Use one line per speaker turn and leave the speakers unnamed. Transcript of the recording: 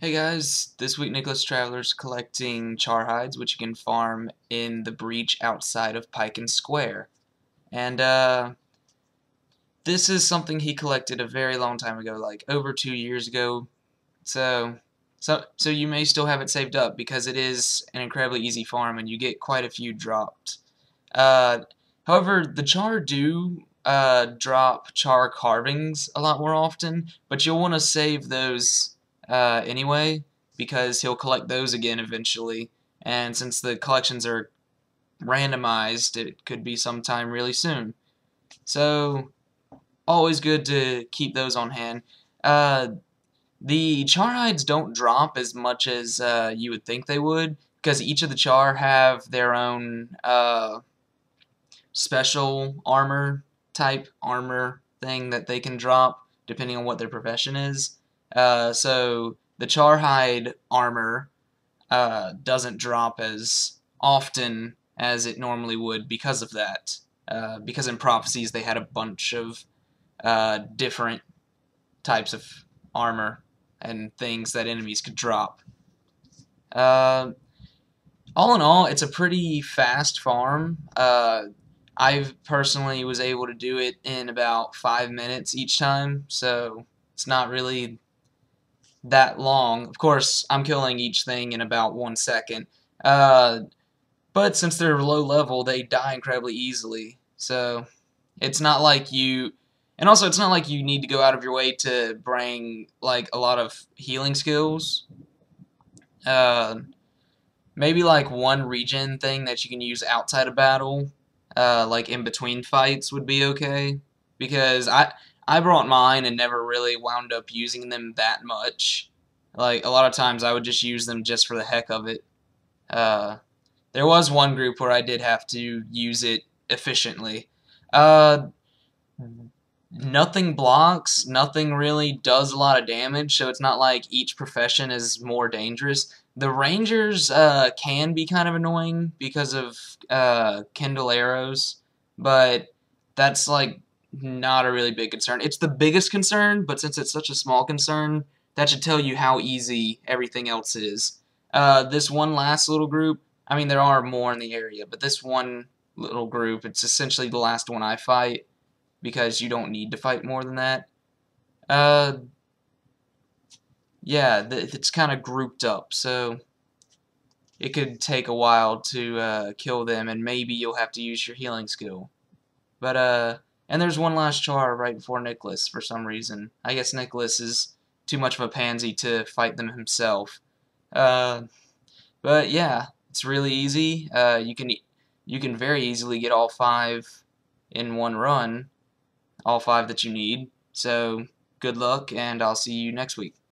Hey guys, this week Nicholas Traveler's collecting Charr hides, which you can farm in the breach outside of Piken Square. And uh, this is something he collected a very long time ago, like over two years ago. So, so, so you may still have it saved up because it is an incredibly easy farm and you get quite a few dropped. Uh, however, the Charr do uh, drop Charr carvings a lot more often, but you'll want to save those uh, anyway because he'll collect those again eventually. And since the collections are randomized, it could be sometime really soon. So, always good to keep those on hand. Uh, the Charr hides don't drop as much as uh, you would think they would because each of the Charr have their own uh, special armor type armor thing that they can drop depending on what their profession is. Uh, so the Charr hide armor uh, doesn't drop as often as it normally would because of that. Uh, because in Prophecies they had a bunch of uh, different types of armor and things that enemies could drop. Uh, all in all, it's a pretty fast farm. Uh, I personally was able to do it in about five minutes each time, so it's not really that long. Of course, I'm killing each thing in about one second. Uh, but since they're low level, they die incredibly easily. So it's not like you... And also, it's not like you need to go out of your way to bring, like, a lot of healing skills. Uh, maybe, like, one regen thing that you can use outside of battle, uh, like, in between fights would be okay. Because I I brought mine and never really wound up using them that much. Like, a lot of times I would just use them just for the heck of it. Uh, there was one group where I did have to use it efficiently. Uh, nothing blocks, nothing really does a lot of damage, so it's not like each profession is more dangerous. The rangers uh, can be kind of annoying because of uh, Kindle arrows, but that's like not a really big concern. It's the biggest concern, but since it's such a small concern, that should tell you how easy everything else is. Uh, this one last little group, I mean, there are more in the area, but this one little group, it's essentially the last one I fight, because you don't need to fight more than that. Uh, yeah, it's kind of grouped up, so it could take a while to uh, kill them, and maybe you'll have to use your healing skill. But, uh, and there's one last Charr right before Nicholas for some reason. I guess Nicholas is too much of a pansy to fight them himself. Uh, but yeah, it's really easy. Uh, you can you can very easily get all five in one run, all five that you need. So good luck, and I'll see you next week.